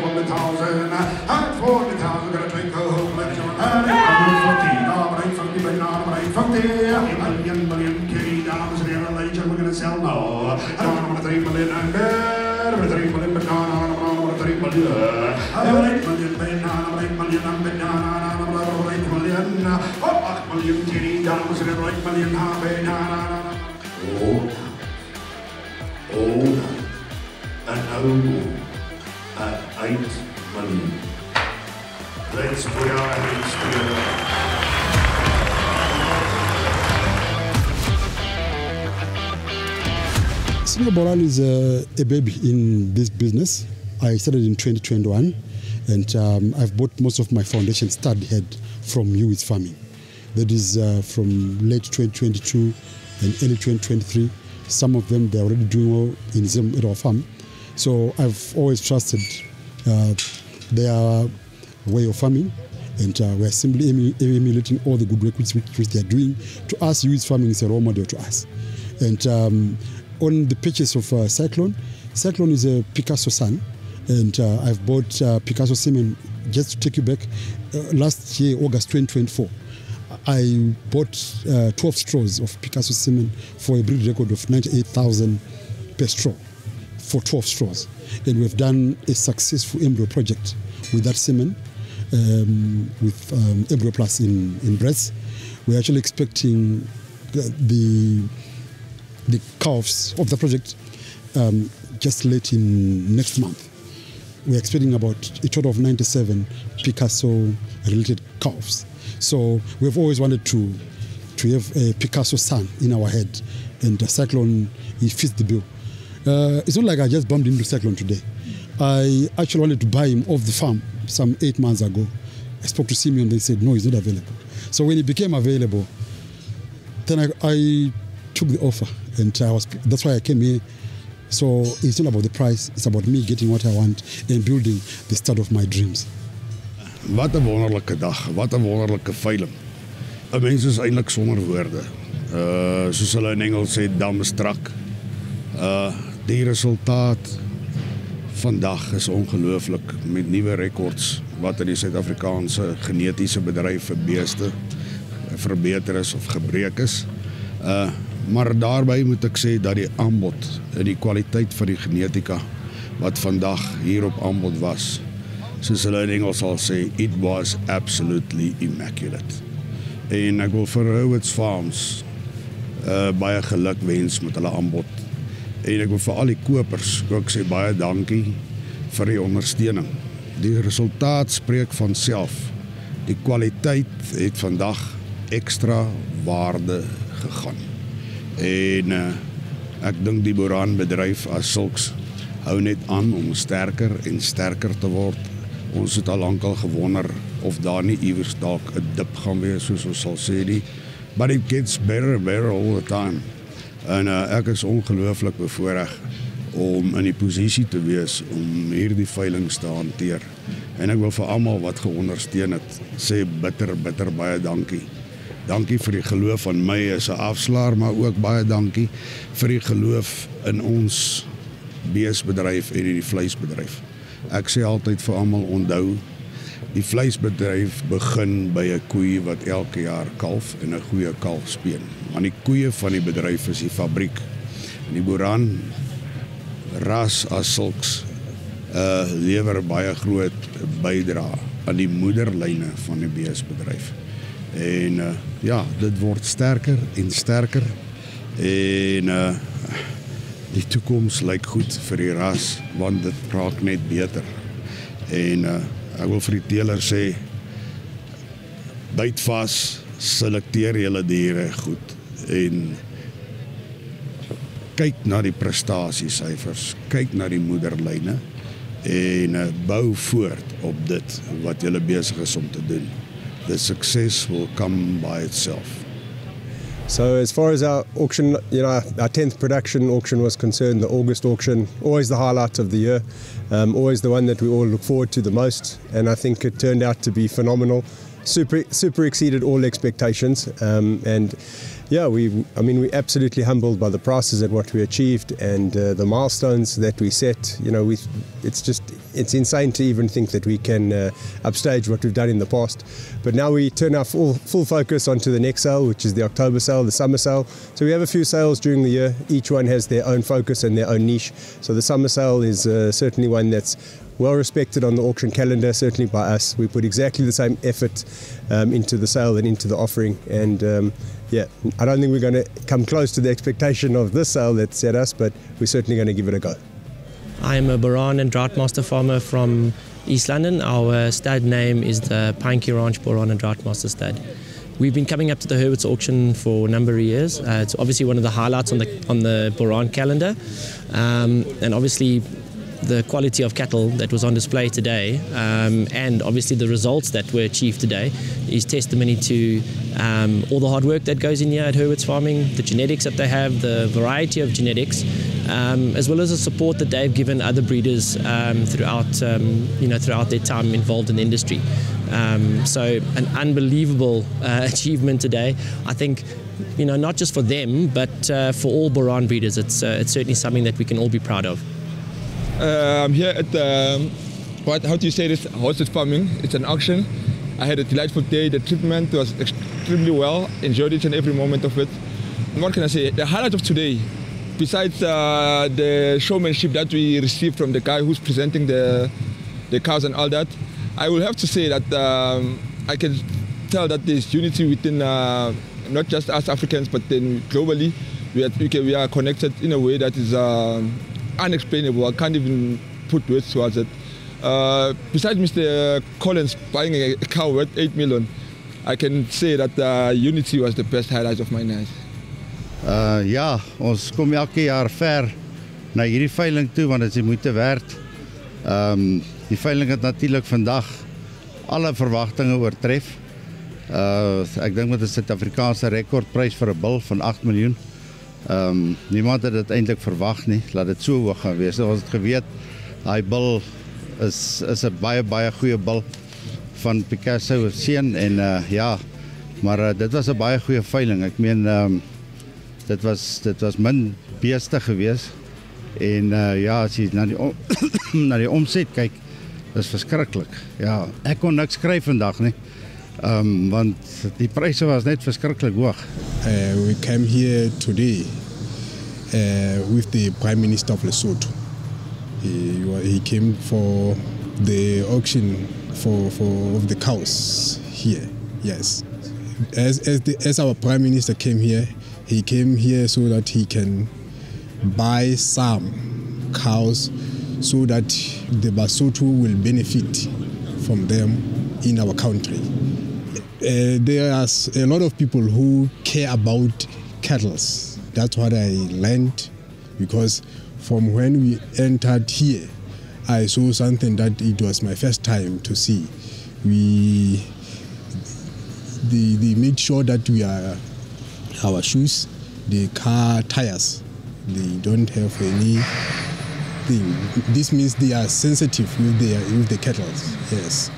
400,000. At 400,000, gonna take the whole collection. And it's 40, dominate 50, but dominate 50. Million, million kitty dollars in the legend we're gonna sell now. I don't want to 3 million and there. 3 million, but no, no, no, no, no, 3 million. I want 8 million, but no, no, 8 million, I'm but no, no, no, no, no, 8 million. Oh, 8 million kitty dollars in the 8 million, no, but no, no, no, no. Oh, oh, and oh, at 8 million. Let's put our hands together. Sinyo Boran is a, a baby in this business. I started in 2021 and um, I've bought most of my foundation stud head from Hurwitz Farming. That is uh, from late 2022 and early 2023. Some of them they're already doing well in some at our farm. So I've always trusted uh, their way of farming and uh, we're simply emu- emulating all the good work which, which they're doing. To us, Hurwitz Farming is a role model to us. And um, on the purchase of uh, Cyclone, Cyclone is a Picasso son, and uh, I've bought uh, Picasso semen. Just to take you back, uh, last year, August 2024, I bought uh, 12 straws of Picasso semen for a breed record of 98,000 per straw for 12 straws. And we've done a successful embryo project with that semen, um, with um, Embryo Plus in, in Brits. We're actually expecting the, the the calves of the project um, just late in next month. We're expecting about a total of 97 Picasso related calves. So we've always wanted to to have a Picasso son in our head, and the Cyclone he fits the bill. Uh, it's not like I just bumped into Cyclone today. I actually wanted to buy him off the farm some eight months ago. I spoke to Simeon, and they said no, he's not available. So when he became available, then I, I took the offer and I was that's why I came here. So it's not about the price, it's about me getting what I want and building the start of my dreams. Wat 'n wonderlike dag, wat 'n wonderlike veiling. 'n Mens is eintlik sonder woorde. Uh soos hulle in Engels sê dumbstruck. Uh die resultaat vandag is ongelooflik met nuwe rekords wat in die Suid-Afrikaanse genetiese bedryf vir beeste verbeter is of gebreek is. Uh maar daarbey moet ek sê dat die aanbod en die kwaliteit van die genetika wat vandag hier op aanbod was, soos hulle in Engels sal sê, it was absolutely immaculate. En ek wil vir Howards Farms uh baie geluk wens met hulle aanbod. En ek wil vir al die kopers ook sê baie dankie vir die ondersteuning. Die resultaat spreek van self. Die kwaliteit het vandag ekstra waarde gegaan. En uh, ek dink die Boran bedryf as sulks hou net aan om sterker en sterker te word. Ons het al lankal gewonder of daar nie iewers dalk 'n dip gaan wees soos ons sal sê nie. But it gets better and better all the time. En uh, ek is ongelooflik bevoorreg om in die posisie te wees om hierdie veiling te hanteer. En ek wil vir almal wat geondersteun het, sê bitter bitter baie dankie. Dankie vir die geloof aan my as 'n afslaer, maar ook baie dankie vir die geloof in ons beesbedryf en in die vleisbedryf. Ek sê altyd vir almal onthou die vleisbedryf begin by 'n koei wat elke jaar kalf en 'n goeie kalf speen. Want die koeie van die bedryf is die fabriek. En die boeran ras as sulks uh lewer baie groot bydra aan die moederlyne van die beesbedryf. En uh ja, dit word sterker en sterker en uh die toekoms lyk goed vir die ras want dit raak net beter. En uh ek wil vir die teeler sê byt vas, selekteer julle diere goed en kyk na die prestasiesyfers, kyk na die moederlyne en uh, bou voort op dit wat jy besig is om te doen. The success will come by itself. So as far as our auction, you know, our 10th production auction was concerned, the August auction, always the highlight of the year, um, always the one that we all look forward to the most, and I think it turned out to be phenomenal. Super, super exceeded all expectations, um, and Yeah, we. I mean, we're absolutely humbled by the prices and what we achieved and uh, the milestones that we set. You know, we. It's just it's insane to even think that we can uh, upstage what we've done in the past. But now we turn our full full focus onto the next sale, which is the October sale, the summer sale. So we have a few sales during the year. Each one has their own focus and their own niche. So the summer sale is uh, certainly one that's well respected on the auction calendar, certainly by us. We put exactly the same effort um, into the sale and into the offering. And um, yeah, I don't think we're going to come close to the expectation of this sale that set us, but we're certainly going to give it a go. I'm a Boran and Droughtmaster farmer from East London. Our stud name is the Pinekey Ranch Boran and Droughtmaster stud. We've been coming up to the Hurwitz auction for a number of years. Uh, it's obviously one of the highlights on the on the Boran calendar, um, and obviously the quality of cattle that was on display today um, and obviously the results that were achieved today is testimony to um, all the hard work that goes in here at Hurwitz Farming, the genetics that they have, the variety of genetics, um, as well as the support that they've given other breeders um, throughout, um, you know, throughout their time involved in the industry. Um, so an unbelievable uh, achievement today. I think you know, not just for them, but uh, for all Boran breeders, it's, uh, it's certainly something that we can all be proud of. Uh, I'm here at um, what? How do you say this? Hurwitz farming. It's an auction. I had a delightful day. The treatment was extremely well. Enjoyed each and every moment of it. And what can I say? The highlight of today, besides uh, the showmanship that we received from the guy who's presenting the the cows and all that, I will have to say that um, I can tell that there's unity within uh, not just us Africans, but then globally. We are, we are connected in a way that is um, unexplainable. I can't even put words towards it. Uh, besides Mr. Collins buying a cow worth 8 million, I can say that uh, Unity was the best highlight of my night. Uh, ja, ons kom elke jaar ver na hierdie veiling toe want dit is moeite werd. Ehm um, die veiling het natuurlik vandag alle verwagtinge oortref. Uh ek dink met 'n Suid-Afrikaanse rekordprys vir 'n bil van 8 miljoen. Ehm um, niemand het dit eintlik verwag nie dat dit so hoog gaan wees. Ons het geweet daai bil is is 'n baie baie goeie bil van Picasso se seun en uh ja, maar uh, dit was 'n baie goeie veiling. Ek meen ehm um, dit was dit was min beeste gewees en uh ja, as jy na die om, na die omset kyk, is verskriklik. Ja, ek kon niks skryf vandag nie. Um, want die pryse was net verskriklik hoog. Uh, we came here today uh, with the Prime Minister of Lesotho. He, he came for the auction for, for of the cows here. Yes, as as, the, as our Prime Minister came here, he came here so that he can buy some cows so that the Basotho will benefit from them in our country. Uh, there are a lot of people who care about cattle. That's what I learned because from when we entered here, I saw something that it was my first time to see. We they, they made sure that we are our shoes, the car tires, they don't have any thing. This means they are sensitive with the with the cattle. Yes.